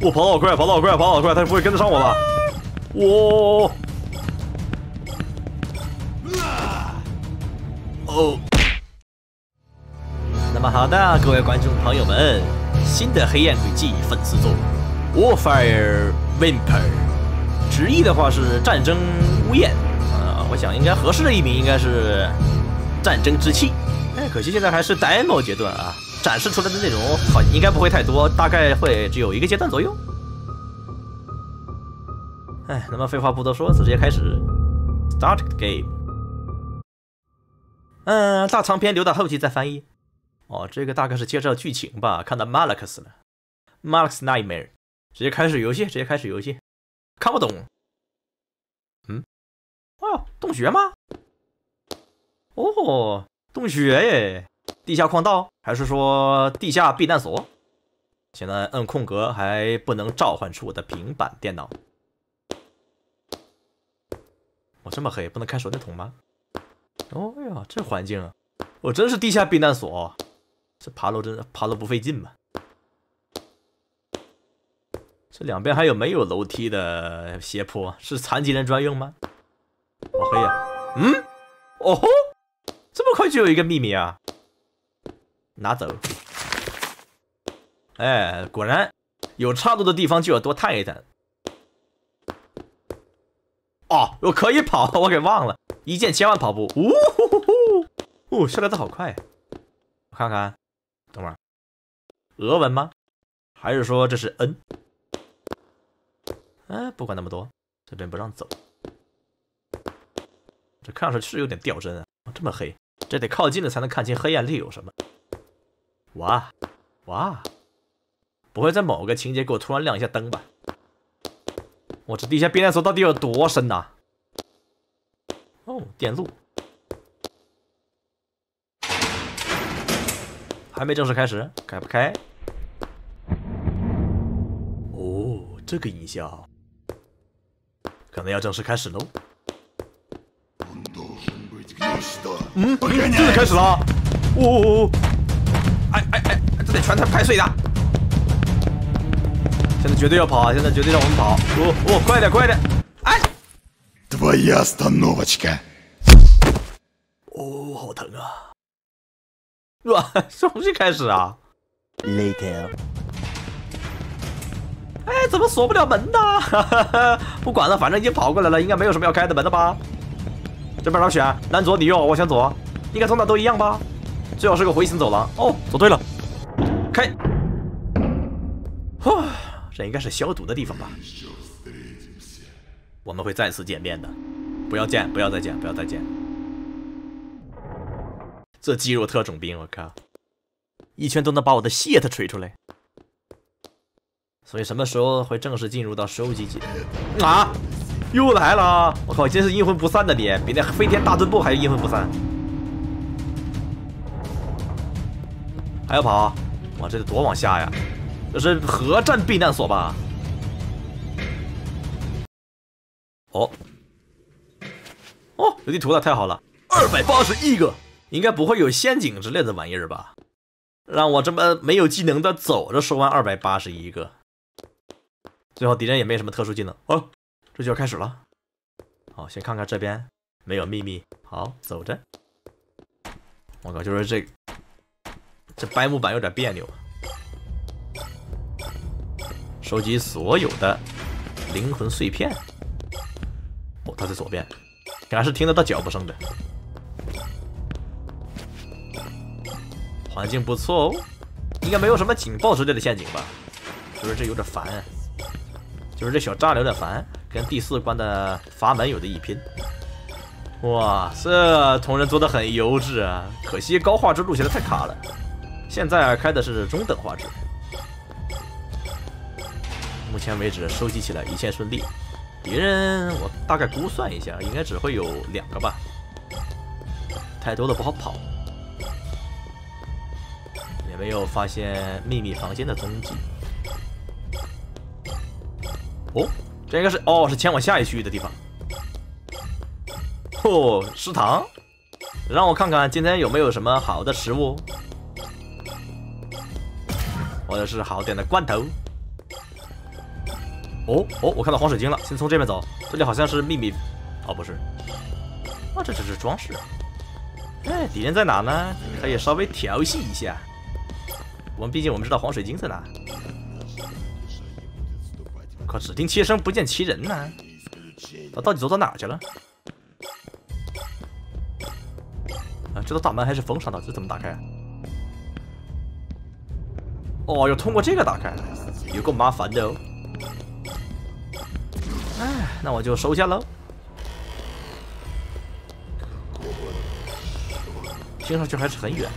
我跑得好快，跑得好快，跑得好快，他不会跟得上我吧？我。哦。那么好的，各位观众朋友们，新的黑暗轨迹粉丝作《Warfare Vampire》，直译的话是战争呜咽。啊，我想应该合适的译名应该是战争之气。哎，可惜现在还是 demo 阶段啊，展示出来的内容好应该不会太多，大概会只有一个阶段左右。哎，那么废话不多说，直接开始，Start game。嗯，大长篇留到后期再翻译。哦，这个大概是介绍剧情吧。看到 Malix 了，Malix Nightmare，直接开始游戏，直接开始游戏。看不懂。嗯？哦，洞穴吗？哦，洞穴耶！地下矿道，还是说地下避难所？现在摁空格还不能召唤出我的平板电脑。我这么黑，不能开手电筒吗？哦呀，这环境，我真是地下避难所。这爬楼真的爬楼不费劲吗？这两边还有没有楼梯的斜坡？是残疾人专用吗？好黑呀！嗯？哦吼！这么快就有一个秘密啊！拿走。哎，果然有岔路的地方就要多探一探。哦，我可以跑，我给忘了。一键千万跑步。呜呼呼呼！哦，下来的好快。我看看。等会儿，俄文吗？还是说这是 N？哎，不管那么多，这边不让走。这看上去是有点掉帧啊！这么黑，这得靠近了才能看清黑暗里有什么。哇哇！不会在某个情节给我突然亮一下灯吧？我这地下避难所到底有多深呐？哦，电路。还没正式开始，开不开？哦，这个音效，可能要正式开始喽。嗯，真的开始了！哦哦哦，哎哎哎，这得全他拍碎的。现在绝对要跑啊！现在绝对让我们跑！哦哦，快点快点！哎，ドバイヤスタンノバチケ。哦，好疼啊！哇，重新开始啊！Later。哎，怎么锁不了门呢？哈哈不管了，反正已经跑过来了，应该没有什么要开的门的吧？这边老许，男左女右，我先左，应该从哪都一样吧？最好是个回形走廊。哦，走对了，开。哇，这应该是消毒的地方吧？我们会再次见面的，不要见，不要再见，不要再见。这肌肉特种兵，我靠，一拳都能把我的 shit 锤出来。所以什么时候会正式进入到收集阶段啊？又来了！我靠，真是阴魂不散的你，比那飞天大盾步还阴魂不散。还要跑？哇，这得多往下呀！这是核战避难所吧？哦，哦，有地图了，太好了，二百八十一个。应该不会有陷阱之类的玩意儿吧？让我这么没有技能的走着收完二百八十一个，最后敌人也没什么特殊技能哦，这就要开始了。好，先看看这边没有秘密。好，走着。我靠，就是这个这白木板有点别扭。收集所有的灵魂碎片。哦，他在左边，还是听得到脚步声的。环境不错哦，应该没有什么警报之类的陷阱吧？就是这有点烦，就是这小栅栏有点烦，跟第四关的阀门有的一拼。哇，这同人做的很优质啊，可惜高画质录起来太卡了。现在开的是中等画质。目前为止收集起来一切顺利，敌人我大概估算一下，应该只会有两个吧，太多的不好跑。也没有发现秘密房间的踪迹。哦，这应该是哦，是前往下一区域的地方。哦，食堂，让我看看今天有没有什么好的食物，这是好点的罐头。哦哦，我看到黄水晶了，先从这边走。这里好像是秘密，哦不是，啊这只是装饰。哎，敌人在哪呢？可以稍微调戏一下。我们毕竟我们知道黄水晶在哪。可只听其声不见其人呢，他到底走到哪去了？啊，这道大门还是封上的，这怎么打开？哦，要通过这个打开，有够麻烦的哦。哎，那我就收下喽。听上去还是很远，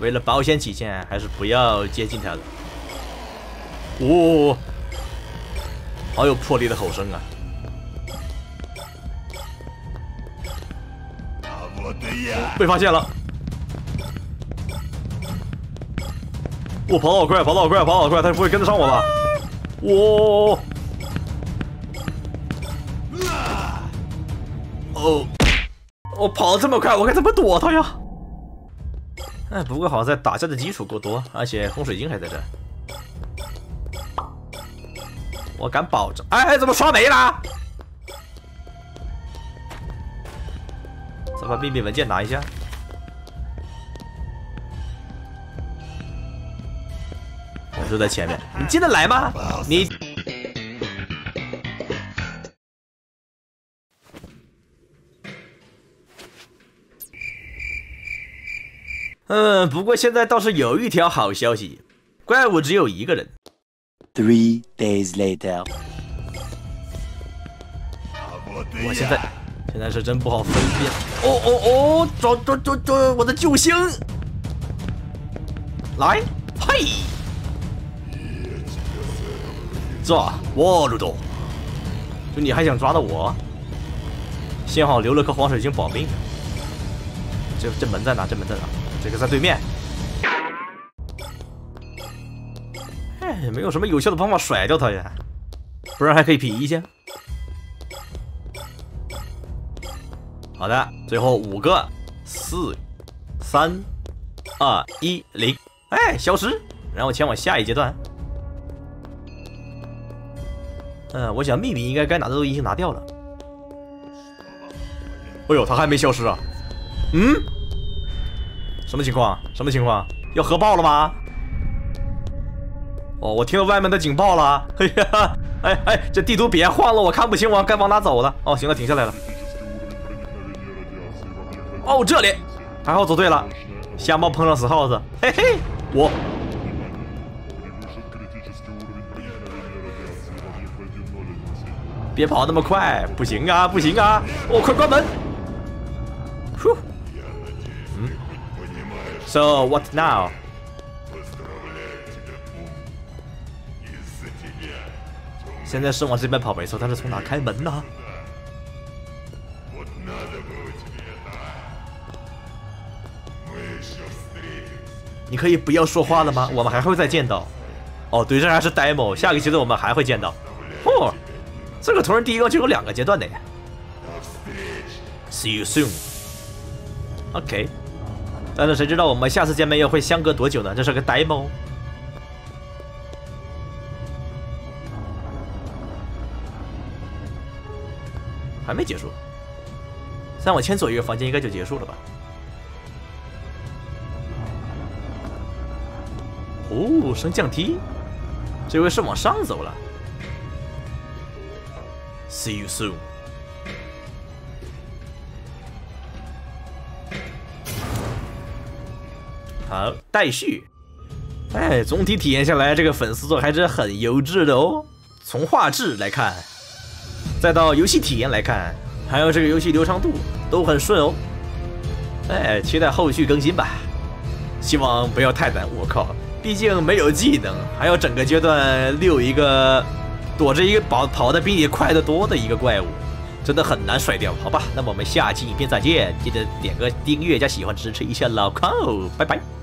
为了保险起见，还是不要接近他了。哦，好有魄力的吼声啊！被发现了！我跑得好快，跑得好快，跑得好快，他不会跟得上我吧？我，哦，我跑这么快，我该怎么躲他呀？哎，不过好在打架的基础过多，而且风水晶还在这。我敢保证，哎，怎么刷没了？再把秘密文件拿一下。就在前面，你进得来吗？你。嗯，不过现在倒是有一条好消息，怪物只有一个人。Three days later，我现在现在是真不好分辨。哦哦哦，找找找找！我的救星，来，嘿，这我鲁多，就你还想抓到我？幸好留了颗黄水晶保命。这这门在哪？这门在哪？这个在对面，哎，没有什么有效的方法甩掉他呀，不然还可以皮一下。好的，最后五个，四、三、二、一、零，哎，消失，然后前往下一阶段。嗯，我想秘密应该该拿的都已经拿掉了。哎呦，他还没消失啊？嗯？什么情况？什么情况？要核爆了吗？哦，我听到外面的警报了。哎呀，哎哎，这地图别晃了，我看不清，我该往哪走了。哦，行了，停下来了。哦，这里，还好走对了。瞎猫碰上死耗子，嘿嘿，我。别跑那么快，不行啊，不行啊！哦，快关门。呼。So what now？现在是往这边跑没错，但是从哪开门呢？你可以不要说话了吗？我们还会再见到。哦，对，这还是 demo，下个阶段我们还会见到。这个同人第一个就有两个阶段的呀。See you soon。OK。但是谁知道我们下次见面又会相隔多久呢？这是个 demo，还没结束。再往前走一个房间，应该就结束了吧？哦，升降梯，这回是往上走了。See you soon。好，待续。哎，总体体验下来，这个粉丝作还是很优质的哦。从画质来看，再到游戏体验来看，还有这个游戏流畅度都很顺哦。哎，期待后续更新吧。希望不要太难。我靠，毕竟没有技能，还要整个阶段溜一个躲着一个跑跑的比你快得多的一个怪物，真的很难甩掉。好吧，那么我们下期影片再见，记得点个订阅加喜欢支持一下老寇，拜拜。